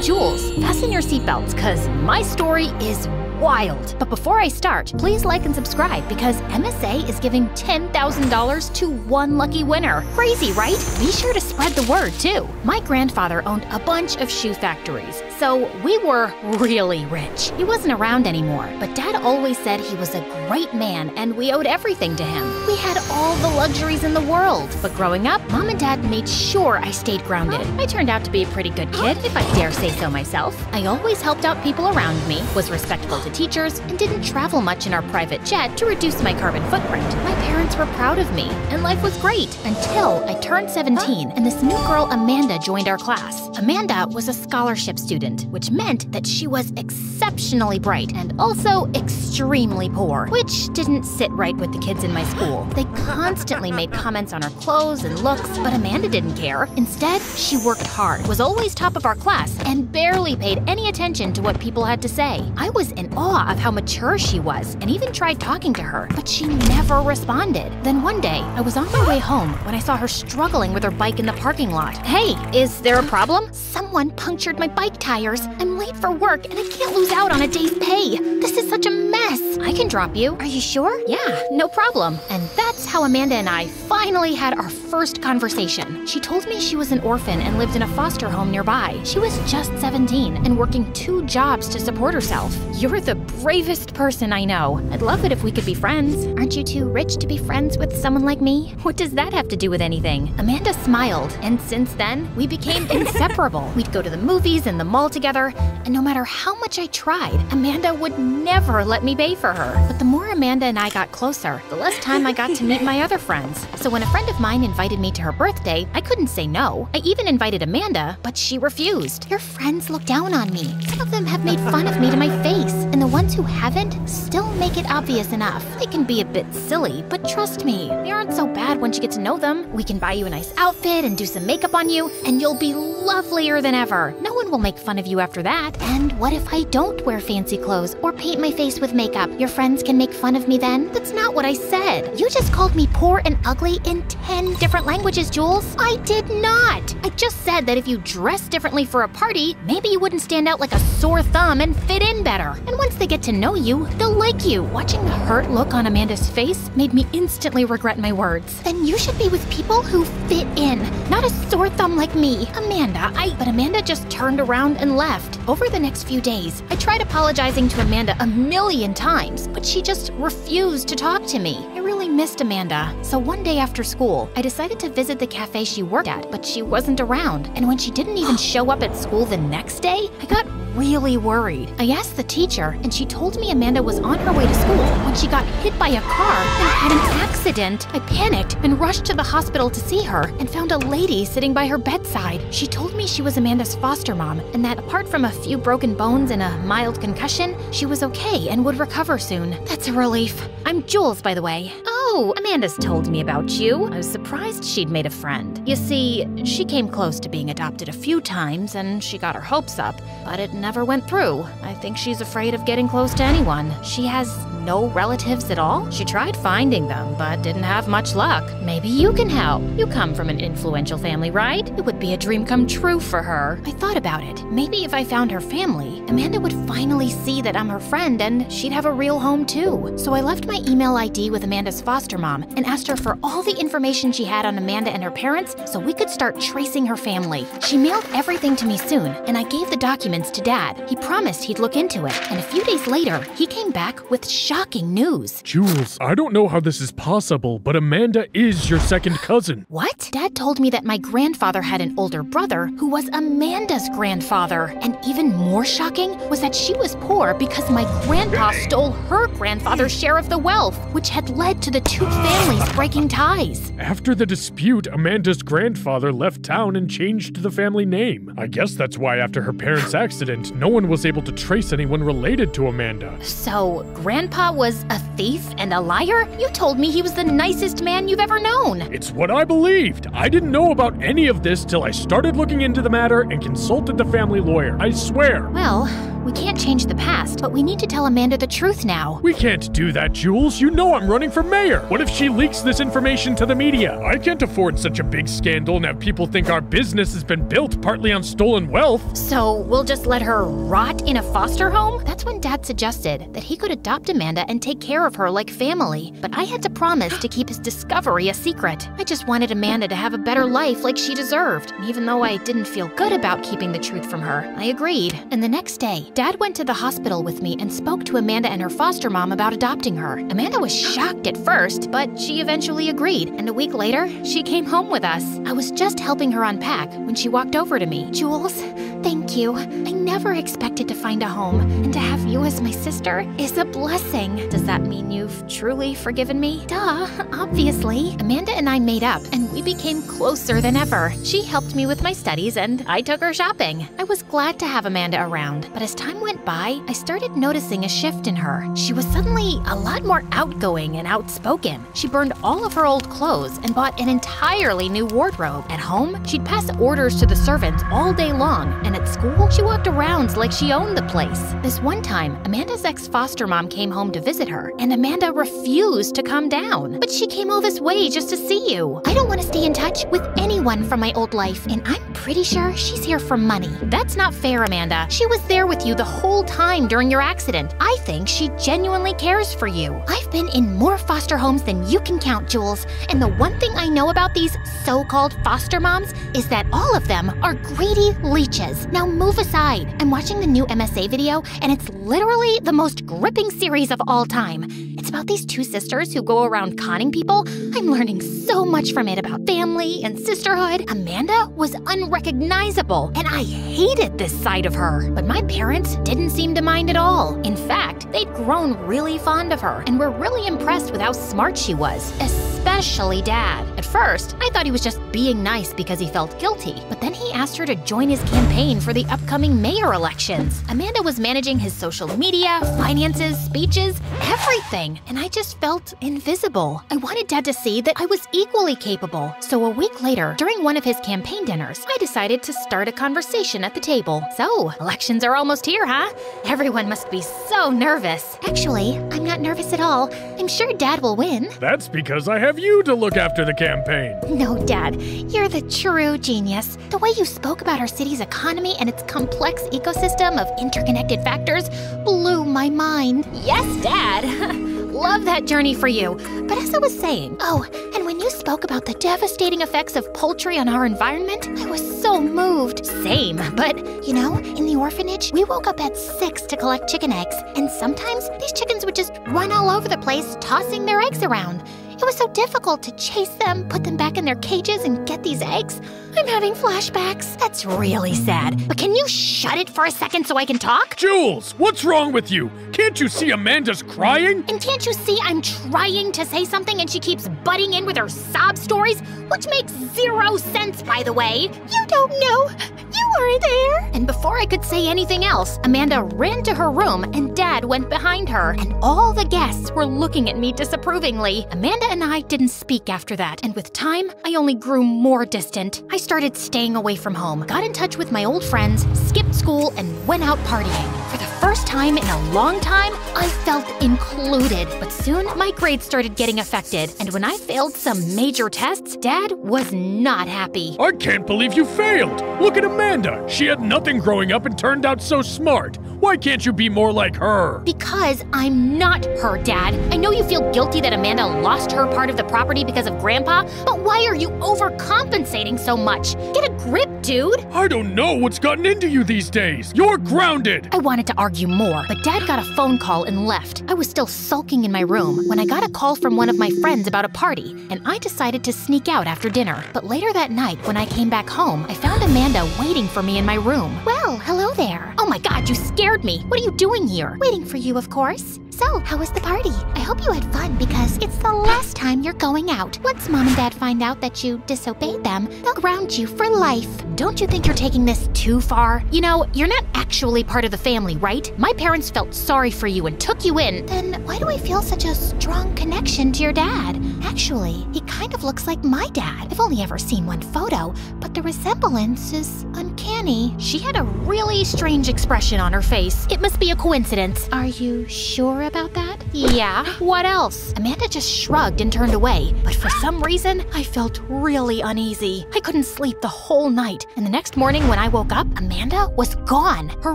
Jules. Fasten your seatbelts, because my story is wild. But before I start, please like and subscribe because MSA is giving $10,000 to one lucky winner. Crazy, right? Be sure to spread the word too. My grandfather owned a bunch of shoe factories, so we were really rich. He wasn't around anymore, but Dad always said he was a great man and we owed everything to him. We had all the luxuries in the world, but growing up, Mom and Dad made sure I stayed grounded. I turned out to be a pretty good kid, if I dare say so myself. I always helped out people around me, was respectful to teachers, and didn't travel much in our private jet to reduce my carbon footprint. My parents were proud of me, and life was great until I turned 17 and this new girl, Amanda, joined our class. Amanda was a scholarship student, which meant that she was exceptionally bright and also extremely poor, which didn't sit right with the kids in my school. They constantly made comments on her clothes and looks, but Amanda didn't care. Instead, she worked hard, was always top of our class, and barely paid any attention to what people had to say. I was in awe of how mature she was and even tried talking to her, but she never responded. Then one day, I was on my way home when I saw her struggling with her bike in the parking lot. Hey, is there a problem? Someone punctured my bike tires. I'm late for work and I can't lose out on a day's pay. This is such a mess. I can drop you. Are you sure? Yeah, no problem. And that's how Amanda and I finally had our first conversation. She told me she was an orphan and lived in a foster home nearby. She was just 17 and working two jobs to support herself. You're the bravest person I know. I'd love it if we could be friends. Aren't you too rich to be friends with someone like me? What does that have to do with anything? Amanda smiled, and since then, we became inseparable. We'd go to the movies and the mall together, and no matter how much I tried, Amanda would never let me pay for her. But the more Amanda and I got closer, the less time I got to meet my other friends. So when a friend of mine invited me to her birthday, I couldn't say no. I even invited Amanda, but she refused. Your friends look down on me. Some of them have made fun of me to my face, and the ones who haven't still make it obvious enough. They can be a bit silly, but trust me, they aren't so bad once you get to know them. We can buy you a nice outfit and do some makeup on you, and you'll be lovelier than ever. No one will make fun of you after that. And what if I don't wear fancy clothes or paint my face with makeup? Your friends can make fun of me then? That's not what I said. You just called me poor and ugly in 10 different languages, Jules. I did not. I just said that if you dress differently for a party, maybe you wouldn't stand out like a sore thumb and fit in better. And once they get to know you, they'll like you. Watching the hurt look on Amanda's face made me instantly regret my words. Then you should be with people who fit in, not a sore thumb like me. Amanda, I. But Amanda just turned around and left. Over the next few days, I tried apologizing to Amanda a million times, but she just refused to talk to me. I really missed Amanda. So one day after school, I decided to visit the cafe she worked at, but she wasn't around. And when she didn't even show up at school the next day, I got really worried. I asked the teacher, and she told me Amanda was on her way to school when she got hit by a car and had an accident. I panicked and rushed to the hospital to see her and found a lady sitting by her bedside. She told me she was Amanda's foster mom and that apart from a few broken bones and a mild concussion, she was okay and would recover soon. That's a relief. I'm Jules, by the way. Oh, Amanda's told me about you. I was surprised she'd made a friend. You see, she came close to being adopted a few times and she got her hopes up, but it never went through. I think she's afraid of getting close to anyone. She has no relatives at all? She tried finding them, but didn't have much luck. Maybe you can help. You come from an influential family, right? It would be a dream come true for her. I thought about it. Maybe if I found her family, Amanda would finally see that I'm her friend and she'd have a real home too. So I left my email ID with Amanda's foster mom and asked her for all the information she had on Amanda and her parents so we could start tracing her family. She mailed everything to me soon, and I gave the documents to Dad. He promised he'd look into it, and a few days later, he came back with shocking news. Jules, I don't know how this is possible, but Amanda is your second cousin. What? Dad told me that my grandfather had an older brother who was Amanda's grandfather. And even more shocking was that she was poor because my grandpa stole her grandfather's share of the wealth, which had led to the two families breaking ties. After the dispute, Amanda's grandfather left town and changed the family name. I guess that's why after her parents' accident, no one was able to trace anyone related to Amanda. So, Grandpa was a thief and a liar? You told me he was the nicest man you've ever known. It's what I believed. I didn't know about any of this till I started looking into the matter and consulted the family lawyer. I swear. Well, We can't change the past, but we need to tell Amanda the truth now. We can't do that, Jules. You know I'm running for mayor. What if she leaks this information to the media? I can't afford such a big scandal and have people think our business has been built partly on stolen wealth. So we'll just let her rot in a foster home? That's when Dad suggested that he could adopt Amanda and take care of her like family. But I had to promise to keep his discovery a secret. I just wanted Amanda to have a better life like she deserved. And even though I didn't feel good about keeping the truth from her, I agreed. And the next day, Dad went to the hospital with me and spoke to Amanda and her foster mom about adopting her. Amanda was shocked at first, but she eventually agreed. And a week later, she came home with us. I was just helping her unpack when she walked over to me. Jules, thank you. I never expected to find a home, and to have you as my sister is a blessing. Does that mean you've truly forgiven me? Duh, obviously. Amanda and I made up, and we became closer than ever. She helped me with my studies, and I took her shopping. I was glad to have Amanda around, but as time went by, I started noticing a shift in her. She was suddenly a lot more outgoing and outspoken. She burned all of her old clothes and bought an entirely new wardrobe. At home, she'd pass orders to the servants all day long, and at school, she walked around like she owned the place. This one time, Amanda's ex foster mom came home to visit her, and Amanda refused to come down. But she came all this way just to see you. I don't want to stay in touch with anyone from my old life, and I'm pretty sure she's here for money. That's not fair, Amanda. She was there with you the whole time during your accident. I think she genuinely cares for you. I've been in more foster homes than you can count, Jules, and the one thing I know about these so called foster moms is that all of them are greedy leeches. Now move aside. I'm watching the new MSA video, and it's literally the most gripping series of all time. It's about these two sisters who go around conning people. I'm learning so much from it about family and sisterhood. Amanda was unrecognizable, and I hated this side of her. But my parents didn't seem to mind at all. In fact, they'd grown really fond of her and were really impressed with how smart she was, especially Dad. At first, I thought he was just being nice because he felt guilty, but then he asked her to join his campaign for the upcoming mayor elections. Amanda was managing his social media, finances, speeches, everything, and I just felt invisible. I wanted Dad to see that I was equally capable. So a week later, during one of his campaign dinners, I decided to start a conversation at the table. So, elections are almost here, huh? Everyone must be so nervous. Actually, I'm not nervous at all. I'm sure Dad will win. That's because I have you to look after the campaign. No, Dad, you're the true genius. The way you spoke about our city's economy and its complex ecosystem of interconnected factors blew my mind. Yes, Dad. Love that journey for you. But as I was saying, oh, and when you spoke about the devastating effects of poultry on our environment, I was so moved. Same, but you know, in the orphanage, we woke up at 6 to collect chicken eggs, and sometimes these chickens would just run all over the place, tossing their eggs around. It was so difficult to chase them, put them back in their cages, and get these eggs. I'm having flashbacks. That's really sad. But can you shut it for a second so I can talk? Jules, what's wrong with you? Can't you see Amanda's crying? And can't you see I'm trying to say something and she keeps butting in with her sob stories? Which makes zero sense, by the way. You don't know. You weren't there. And before I could say anything else, Amanda ran to her room and Dad went behind her. And all the guests were looking at me disapprovingly. Amanda and I didn't speak after that. And with time, I only grew more distant. I started staying away from home, got in touch with my old friends, skipped school, and went out partying. First time in a long time, I felt included. But soon, my grades started getting affected. And when I failed some major tests, Dad was not happy. I can't believe you failed. Look at Amanda. She had nothing growing up and turned out so smart. Why can't you be more like her? Because I'm not her dad. I know you feel guilty that Amanda lost her part of the property because of Grandpa, but why are you overcompensating so much? Get a grip, dude. I don't know what's gotten into you these days. You're grounded. I wanted to argue more, but Dad got a phone call and left. I was still sulking in my room when I got a call from one of my friends about a party, and I decided to sneak out after dinner. But later that night, when I came back home, I found Amanda waiting for me in my room. Well, hello there. Oh my god, you scared me. What are you doing here? Waiting for you, of course. So, how was the party? I hope you had fun because it's the last time you're going out. Once mom and dad find out that you disobeyed them, they'll ground you for life. Don't you think you're taking this too far? You know, you're not actually part of the family, right? My parents felt sorry for you and took you in. Then why do I feel such a strong connection to your dad? Actually, he kind of looks like my dad. I've only ever seen one photo, but the resemblance is uncanny. Funny, she had a really strange expression on her face. It must be a coincidence. Are you sure about that? Yeah. What else? Amanda just shrugged and turned away, but for some reason, I felt really uneasy. I couldn't sleep the whole night, and the next morning when I woke up, Amanda was gone. Her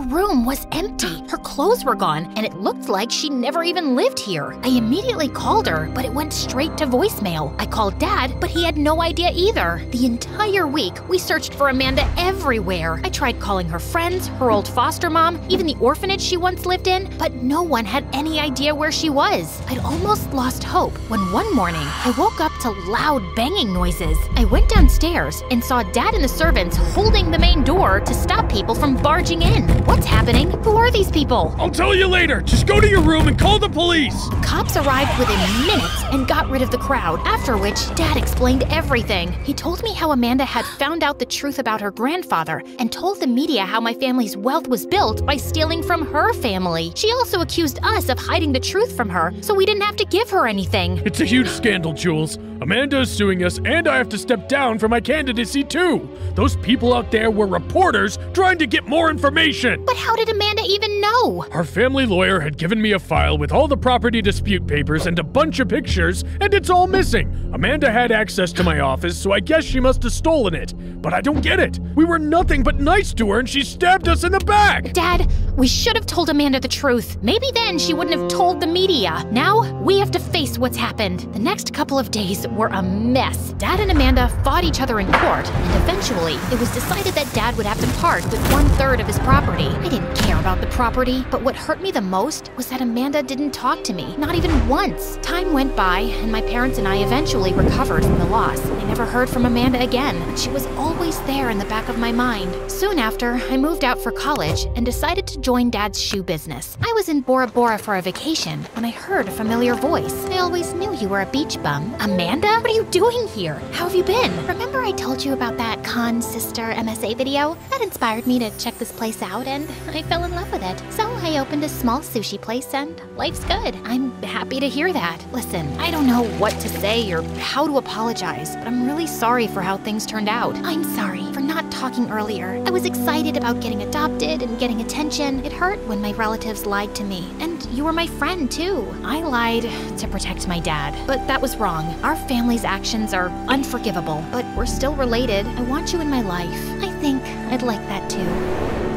room was empty. Her clothes were gone, and it looked like she never even lived here. I immediately called her, but it went straight to voicemail. I called Dad, but he had no idea either. The entire week, we searched for Amanda everywhere. I tried calling her friends, her old foster mom, even the orphanage she once lived in, but no one had any idea where she was. I'd almost lost hope when one morning I woke up to loud banging noises. I went downstairs and saw Dad and the servants holding the main door to stop people from barging in. What's happening? Who are these people? I'll tell you later. Just go to your room and call the police. Cops arrived within minutes and got rid of the crowd, after which Dad explained everything. He told me how Amanda had found out the truth about her grandfather and told the media how my family's wealth was built by stealing from her family. She also accused us of hiding the truth from her, so we didn't have to give her anything. It's a huge scandal, Jules. Amanda is suing us, and I have to step down from my candidacy too. Those people out there were reporters trying to get more information. But how did Amanda even know? Our family lawyer had given me a file with all the property dispute papers and a bunch of pictures, and it's all missing. Amanda had access to my office, so I guess she must have stolen it. But I don't get it. We were nothing but nice to her, and she stabbed us in the back. Dad, we should have told Amanda the truth. Maybe then she wouldn't have told the media. Now, we have to face what's happened. The next couple of days were a mess. Dad and Amanda fought each other in court, and eventually, it was decided that Dad would have to part with one third of his property. I didn't care about the property, but what hurt me the most was that Amanda didn't talk to me, not even once. Time went by, and my parents and I eventually recovered from the loss. Never heard from Amanda again, but she was always there in the back of my mind. Soon after, I moved out for college and decided to join Dad's shoe business. I was in Bora Bora for a vacation when I heard a familiar voice. I always knew you were a beach bum. Amanda? What are you doing here? How have you been? Remember I told you about that Con Sister MSA video? That inspired me to check this place out and I fell in love with it. So I opened a small sushi place and life's good. I'm happy to hear that. Listen, I don't know what to say or how to apologize, but I'm really sorry for how things turned out. I'm sorry for not talking earlier. I was excited about getting adopted and getting attention. It hurt when my relatives lied to me. And you were my friend too. I lied to protect my dad, but that was wrong. Our family's actions are unforgivable, but we're still related. I want you in my life. I think I'd like that too.